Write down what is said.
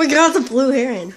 my god, the blue heron.